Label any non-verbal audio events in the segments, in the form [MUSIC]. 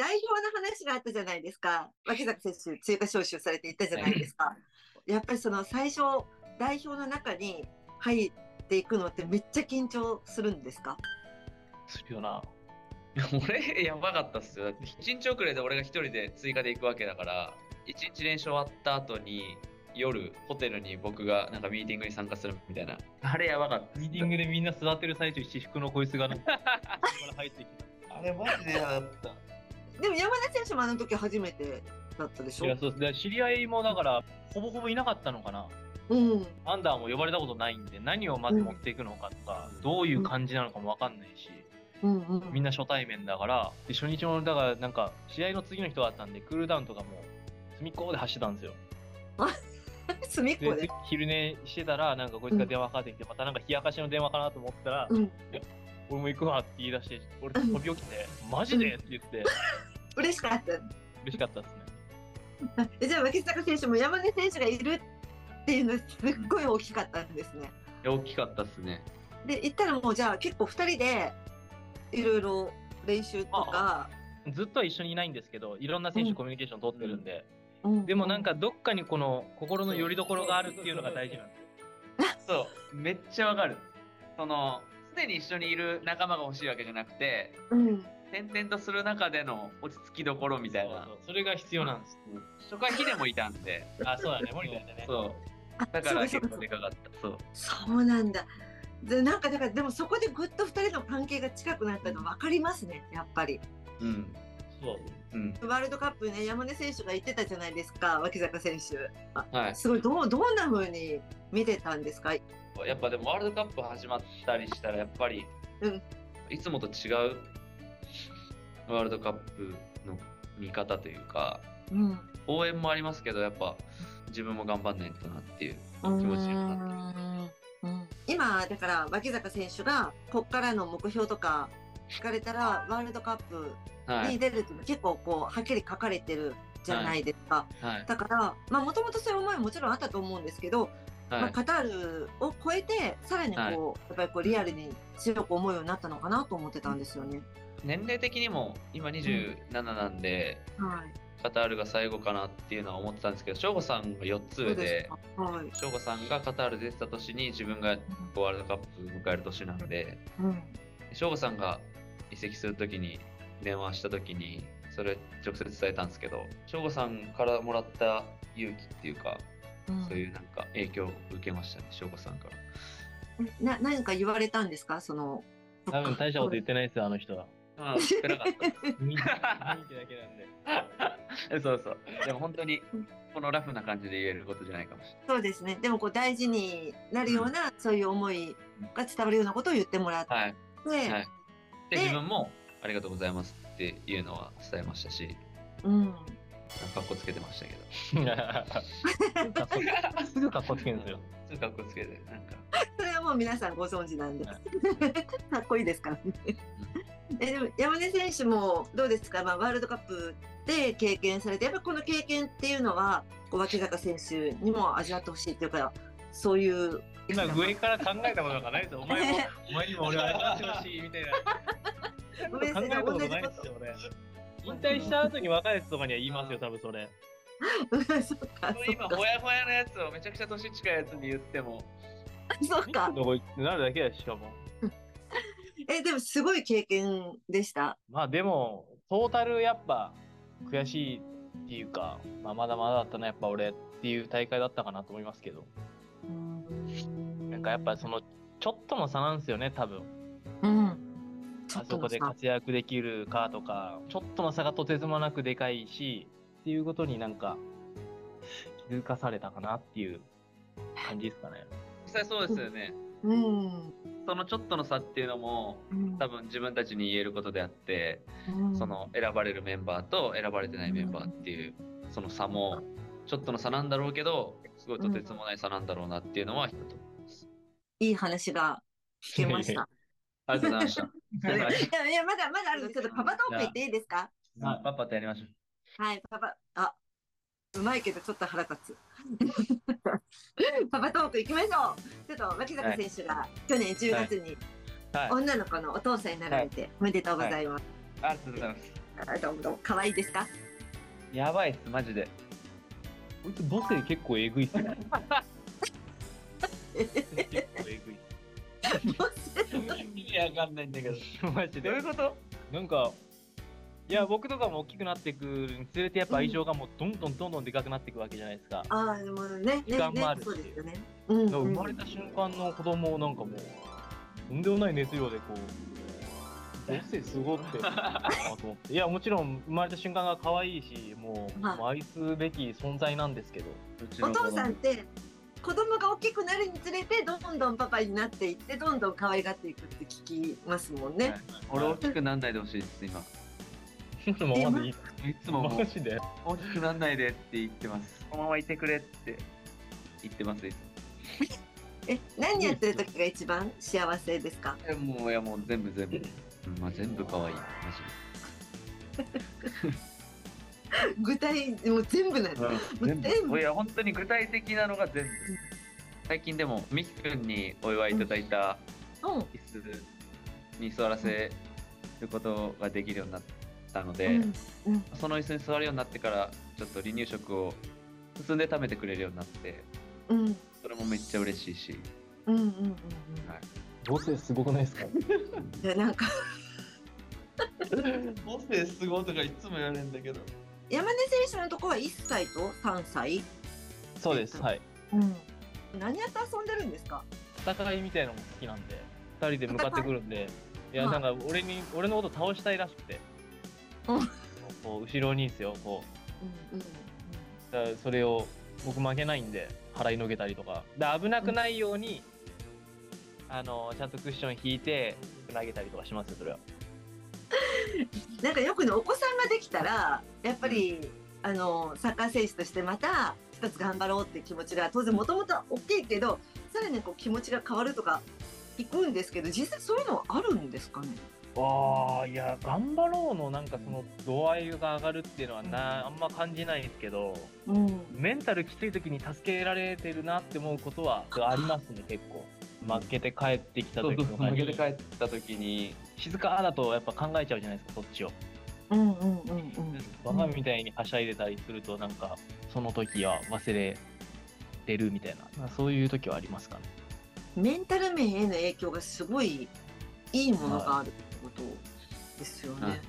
代表の話があったじゃないですか。脇坂選手、追加招集されていったじゃないですか。やっぱりその最初、代表の中に入っていくのってめっちゃ緊張するんですか？するよな。い [LAUGHS] や俺、やばかったっすよ。だって1日遅れで俺が1人で追加で行くわけだから、1日練習終わった後に、夜、ホテルに僕がなんかミーティングに参加するみたいな。あれやばかった。ミーティングでみんな座ってる最中、私服のこいつがなんか、[LAUGHS] から入ってきあれマジでやだった。でも山田選手もあの時初めてだったでした。いや、ょそうです。で知り合いもだから、ほぼほぼいなかったのかな。うん。アンダーも呼ばれたことないんで、何をまず持っていくのかとか、どういう感じなのかもわかんないし、うんうん。みんな初対面だから、で初日もだからなんか、試合の次の人があったんで、クールダウンとかも、隅っこで走ってたんですよ。[LAUGHS] 隅っこで？で。、昼寝してたら、なんかこいつが電話かかってきて、またなんか冷やかしの電話かなと思ったら、俺も行くわって言い出して、俺飛び起きて、マジで？って言って、嬉しかった。嬉しかったですね。[LAUGHS] えじゃあ脇坂選手も山根選手がいるっていうのはすっごい大きかったんですね。大きかったっすね。で行ったらもうじゃあ結構二人でいろいろ練習とか。ずっとは一緒にいないんですけど、いろんな選手コミュニケーション取ってるんで、うんでもなんかどっかにこの心の拠り所があるっていうのが大事なんですよ。[LAUGHS] そう、めっちゃわかる。その、常に一緒にいる仲間が欲しいわけじゃなくて、うん。転々とする中での落ち着きどころみたいなそう。そうそれが必要なんです。初回ヒデもいたんで、あ、そうだね、森田でね。そう。あだから結構でかかった。そう。そうなんだ。でなんかだからでもそこでぐっと二人の関係が近くなったの分かりますねやっぱり。うん。そう。うん。ワールドカップね山根選手が言ってたじゃないですか脇坂選手。あはい。すごいどうどんな風に見てたんですか？やっぱでもワールドカップ始まったりしたら、やっぱり、うんいつもと違うワールドカップの見方というか、うん。応援もありますけど、やっぱ自分も頑張んないとなっていう。気持ちになうん今だから脇坂選手がこっからの目標とか聞かれたらワールドカップはい。に出るって結構こうはっきり書かれてるじゃないですか。はい。だからまあもともとそういう思いももちろんあったと思うんですけど、まあ、はい。カタールを超えてさらにこう、やっぱりこうリアルに強く思うようになったのかなと思ってたんですよね。年齢的にも今27なんで、はい。カタールが最後かなっていうのは思ってたんですけど、省吾さんが4つ上で、すか。はい。省吾さんがカタール出てた年に自分がワールドカップ迎える年なので、うん。省吾さんが移籍するときに電話したときに、それ直接伝えたんですけど、省吾さんからもらった勇気っていうか、うんそういうなんか影響を受けましたね、省吾さんから。な何か言われたんですか？その。多分大したこと言ってないですよ、あの人は。うん、少なかった。雰囲気だけなんで。[LAUGHS] そうそう。でも本当に、このラフな感じで言えることじゃないかもしれない。そうですね。でもこう大事になるような、そういう思いが伝わるようなことを言ってもらって、はい。はい。で、で自分も、ありがとうございますっていうのは伝えましたし、うん。かっこつけてましたけど。[LAUGHS] すぐかっこつけるんですよ。すぐかっこつけて、なんか。それはもう皆さんご存知なんで、はかっこいいですからね。えでも山根選手もどうですか、まあ、ワールドカップで経験されて、やっぱりこの経験っていうのは、こう脇坂選手にも味わってほしいっていうか、そういう。今、上から考えたことなんかないですよ。お前も、[LAUGHS] お前にも俺はやってほしいみたいな。[LAUGHS] 考えたことないですよ、俺。引退した後に若いやつとかには言いますよ、多分それ。そっ今、かほ。やほやのやつをめちゃくちゃ年近いやつに言っても、そっか。どこなるだけだし、しかも。[LAUGHS] え、でもすごい経験でした。まあでも、トータルやっぱ悔しいっていうか、まあまだまだだったな、やっぱ俺っていう大会だったかなと思いますけど。なんかやっぱその、ちょっとの差なんですよね、多分。うん。あそこで活躍できるかとか、ちょっとの差がとてつもなくでかいし、っていうことになんか気づかされたかなっていう感じですかね。実際そうですよね。うん。そのちょっとの差っていうのも、うん多分自分たちに言えることであって、うんその選ばれるメンバーと選ばれてないメンバーっていう、その差も、ちょっとの差なんだろうけど、すごいとてつもない差なんだろうなっていうのは一つ思い。いい話が聞けました。[LAUGHS] ありがとうございました。[LAUGHS] いやいや、まだまだあるので、ちょっとパパトーク言っていいですか？あパパとやりましょう。はい、パパ、あ、うまいけどちょっと腹立つ。[LAUGHS] パパトーク行きましょう。ちょっと脇坂選手が去年10月にはい。女の子のお父さんになられておめでとうございます。ありがとうございます。あどうもどうも可愛いですか？やばいっす、マジで。こいつ母性結構えぐいっすね。意味わかんないんだけど。[LAUGHS] マジで？どういう。こと？なんか、いや、僕とかも大きくなっていくにつれて、やっぱ愛情がもうどんどんどんどんでかくなっていくわけじゃないですか。ああでもね時間もあるしそうですよね。生まれた瞬間の子供をなんかもう、とんでもない熱量でこう、母性すご [LAUGHS] って、いや、もちろん生まれた瞬間が可愛いし、もう愛すべき存在なんですけど、お父さんって子供が大きくなるにつれてどんどんパパになっていってどんどん可愛がっていくって聞きますもんね。俺大きくなんないでほしいです、今。もうまだいい。いつもマジで？大きくなんないでって言ってます。このままいてくれって言ってます。いつもえ何やってる時が一番幸せですか？いやもう、いやもう全部全部。[LAUGHS] うんまあ全部可愛い。マ具体もう全部なんジだ。で。全全部。部。いや、本当に具体的なのが全部。最近でも、ミキ君にお祝いいただいたうん。椅子に座らせることができるようになったので、うん。うん。その椅子に座るようになってから、ちょっと離乳食を進んで食べてくれるようになって、うん。それもめっちゃ嬉しいし、うんうんうんうん。はい。母性すごくないですか？いやなんか。母性すごいとかいつも言われるんだけど。山根選手のとこは1歳と3歳、そうです、はい。うん、何やって遊んでるんですか？戦いみたいなのも好きなんで、二人で向かってくるんで、い。や、はいなんか俺に、俺のこと倒したいらしくて、うん。こう後ろにですよ、こう。んうんう、だからそれを僕負けないんで、払いのけたりとか、で危なくないように、あの、ちゃんとクッション引いて、投げたりとかしますよ、それは。[LAUGHS] なんかよくねお子さんができたらやっぱりあのサッカー選手としてまた一つ頑張ろうっていう気持ちが当然もともと大きいけどさらにこう気持ちが変わるとか聞くんですけど実際そういうのはあるんですかね？わあ、いや、頑張ろうの、なんかその度合いが上がるっていうのはな、あんま感じないですけど、うん。メンタルきつい時に助けられてるなって思うことはありますね、結構。負けて帰ってきた時とかに。負けて帰った時に、静かだとやっぱ考えちゃうじゃないですか、そっちを。うんうんうんうんバカみたいにはしゃいでたりすると、なんか、その時は忘れてるみたいな、まあそういう時はありますかね。メンタル面への影響がすごいいいものがあるってことですよね、はい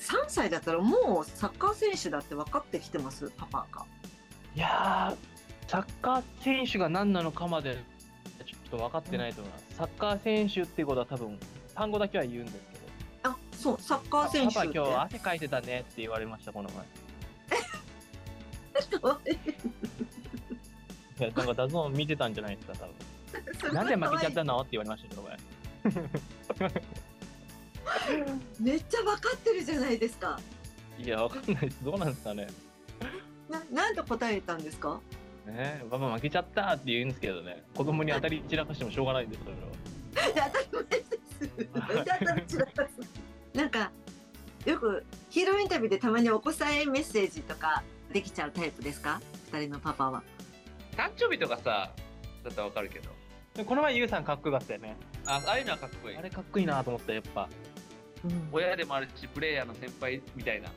3歳だったらもうサッカー選手だって分かってきてます？パパがいやー、サッカー選手が何なのかまで、ちょっと分かってないと思います。サッカー選手っていうことは多分、単語だけは言うんですけど、あそうサッカー選手パパ今日汗かいてたねって言われました、この前。[LAUGHS] いやなんかダゾーン見てたんじゃないですか、多分。なんで負けちゃったの？って言われましたけど、これ。めっちゃ分かってるじゃないですかいや、わかんないです。どうなんですかね。ななんと答えたんですか？ねパパ負けちゃったって言うんですけどね。子供に当たり散らかしてもしょうがないんです、それは。[LAUGHS] [LAUGHS] なんかよくヒーローインタビューでたまにお子さんへメッセージとかできちゃうタイプですか？二人のパパは誕生日とかさ、だったらわかるけど。でこの前、ゆうさんかっこよかったよね。あ、ああいうのはかっこいいあ。れかっこいいなと思った、やっぱ。うん親でもあるし、プレイヤーの先輩みたいな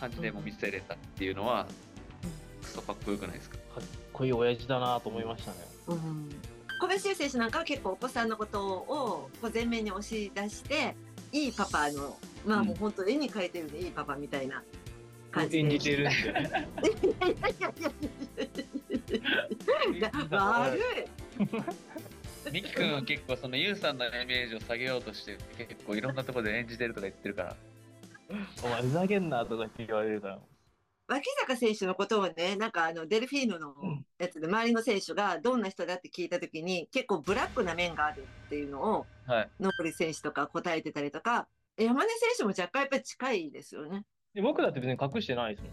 感じでも見せれたっていうのは、クソかっこよくないですか？かっこいい親父だなと思いましたね。うん小林修選手なんかは結構お子さんのことをこう前面に押し出していいパパのまあもう本当絵に描いてるねいいパパみたいな感じで演じてるんで。いや悪いミキ君は結構そのユウさんのイメージを下げようとして、結構いろんなところで演じてるとか言ってるから。お前、ふざけんなとかって言われるから。脇坂選手のことをねなんかあのデルフィーノのやつで周りの選手がどんな人だって聞いた時に結構ブラックな面があるっていうのをはい。リ選手とか答えてたりとか山根選手も若干やっぱり近いですよね。で僕だって別に隠してないですもん。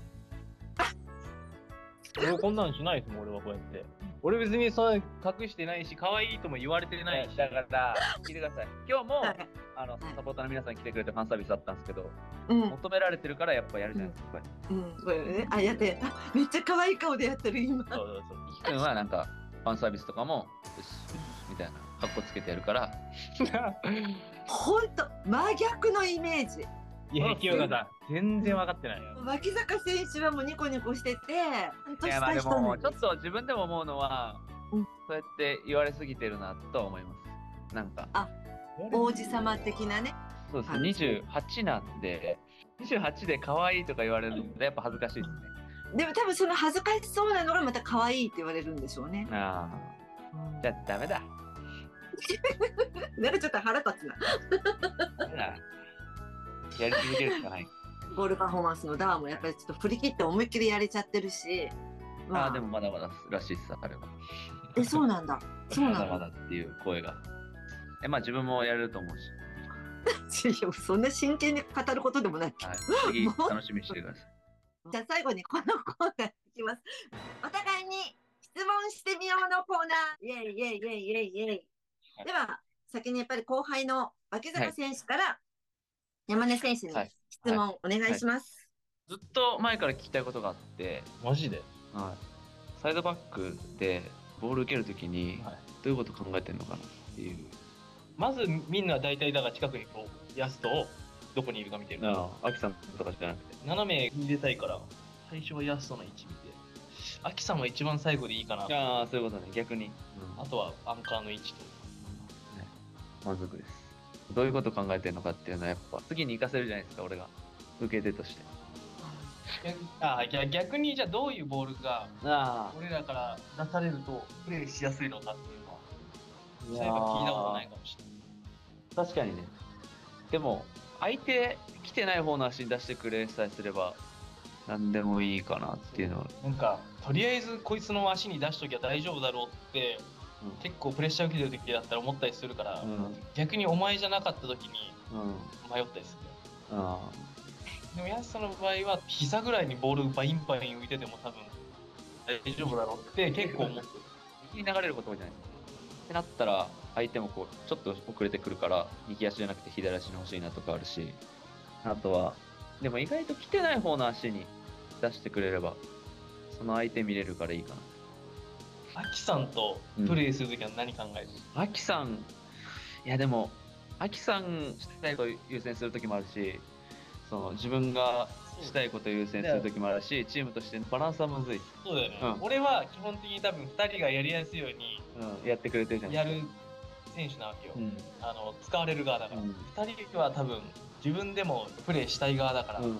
[LAUGHS] 俺こんなんしないですもん、俺はこうやって。俺別にそんな隠してないし、可愛いとも言われてないし。だから、聞いてください。今日も、はいあの、サポーターの皆さんに来てくれてファンサービスだったんですけど、うん求められてるからやっぱやるじゃないですか、これ。うん、これね、あ、やって、あ、めっちゃ可愛い顔でやってる、今。そうそうそう。ミキ君はなんか、ファンサービスとかも、よし、みたいな、格好つけてやるから、ほんと、真逆のイメージ。いや、清香さん、全然分かってないよ。脇坂選手はもうニコニコしてて、いやまあでもちょっと自分でも思うのは、うんそうやって言われすぎてるなとは思います。なんか王子様的なね。そうですねはい28なんで28で可愛いとか言われるのでやっぱ恥ずかしいですね。でも多分その恥ずかしそうなのがまた可愛いって言われるんでしょうね。ああじゃあダメだ。なんかちょっと腹立つな。やり続けるしかない。ボールパフォーマンスのダーもやっぱりちょっと振り切って思いっきりやれちゃってるし。まああでもまだまだらしいっすあれは。え、そうなんだ。[LAUGHS] そうまなんだ。だまだっていう声が。えまあ自分もやれると思うし、[LAUGHS] そんな真剣に語ることでもない。はい、次楽しみにしてください。[LAUGHS] じゃあ最後にこのコーナーいきます。お互いに質問してみようのコーナー。イェイイェイイェイイェイイェイ。はいでは先にやっぱり後輩の脇坂選手から山根選手にはい質問お願いします。ずっと前から聞きたいことがあって、マジで？はい、サイドバックでボール受けるときにはいどういうこと考えてるのかなっていう。まずみんな大体だから近くにこうヤストをどこにいるか見てるああ、アキさんとかじゃなくて。斜めに入れたいから最初はヤストの位置見てアキさんは一番最後でいいかなああ、そういうことね、逆に。あとはアンカーの位置と満足です。どういうこと考えてるのかっていうのはやっぱ次に活かせるじゃないですか、俺が。受け手として。あ逆逆にじゃあどういうボールがあ俺らから出されるとプレイしやすいのかっていうそういえば聞いたことないかもしれない確かにね。でも、相手来てない方の足に出してくれさえすれば、何でもいいかなっていうのは。なんかとりあえずこいつの足に出しときゃ大丈夫だろうって結構プレッシャー受けてる時だったら思ったりするから、うん。逆にお前じゃなかった時にうん。迷ったりするあでも安さんの場合は膝ぐらいにボールバインバイン浮いてても多分大丈夫だろうって結構思ってる右に流れること多いじゃないですか。ってなったら、相手もこう、ちょっと遅れてくるから、右足じゃなくて左足に欲しいなとかあるし、あとは、でも意外と来てない方の足に出してくれれば、その相手見れるからいいかな。アキさんとプレイする時は何考えてる、アキさん、いやでも、アキさんしたいこと優先するときもあるし、その自分がしたいこと優先するときもあるし、チームとしてバランスはむずい。そうだよね、うん。俺は基本的に多分2人がやりやすいようにうん、やってくれてるじゃないやる選手なわけよ、うん。あの使われる側だから、うん。2人は多分自分でもプレイしたい側だから、うん。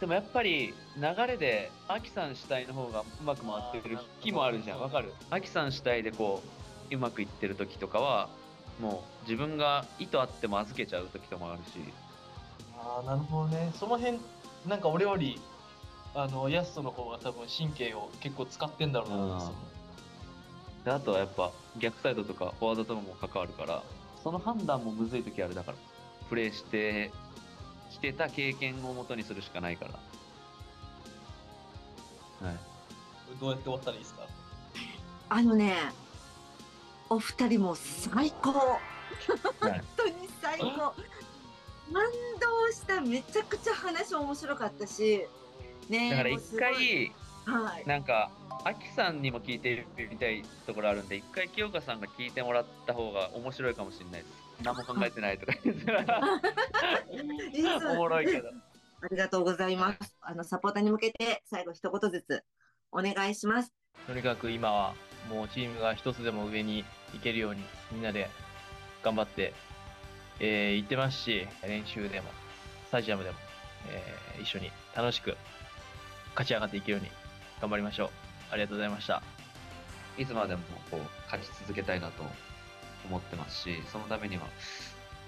でもやっぱり流れでアキさん主体の方がうまく回ってる日もあるじゃん。わかる？アキさん主体でこううまくいってる時とかはもう自分が意図あっても預けちゃう時とかもあるし。ああなるほどね。その辺なんか俺よりあのヤストの方が多分神経を結構使ってんだろうなと思ってであとはやっぱ逆サイドとかフォワードとかも関わるからその判断もむずい時ある。だからプレーしてきてた経験をもとにするしかないから。はい。どうやって終わったらいいですか？あのね、お二人も最高。本当に最高。感動した。めちゃくちゃ話面白かったし。ねだから一回はい。なんか、アキさんにも聞いてみたいところあるんで、一回清香さんが聞いてもらった方が面白いかもしれないです。何も考えてないとか言っていいですおもろいけど。ありがとうございます。あのサポーターに向けて最後一言ずつお願いします。とにかく今はもうチームが一つでも上に行けるようにみんなで頑張って、えー行ってますし練習でもスタジアムでも、えー一緒に楽しく勝ち上がっていけるように頑張りましょう。ありがとうございました。いつまでもこう勝ち続けたいなと思ってますし、そのためには、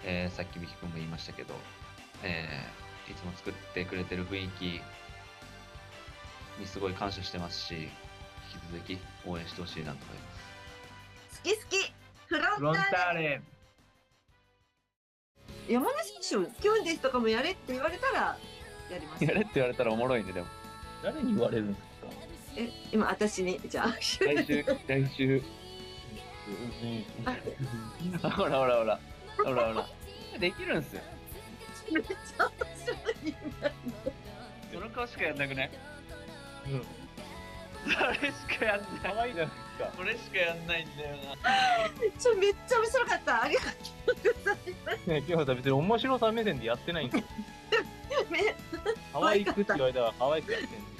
えーさっきミキ君も言いましたけど、えーいつも作ってくれてる雰囲気にすごい感謝してますし、引き続き応援してほしいなと思います。好き好き。フロンターレ。レ山根選手キュンですとかもやれって言われたらやります。やれって言われたらおもろいね、でも。誰に言われるんですか？え今私に？じゃあ来週、来週。[LAUGHS] ほらほらほら。ほらほら。できるんすよ。めっちゃ面白いその顔しかやんなくない？うんそれしかやんない。可愛いなか？これしかやんないんだよな。ちょめっちゃ面白かったありがとうございますね、今日は別に面白さ目線でやってないんですよ。[LAUGHS] め可愛くって言われたら可愛くやってんの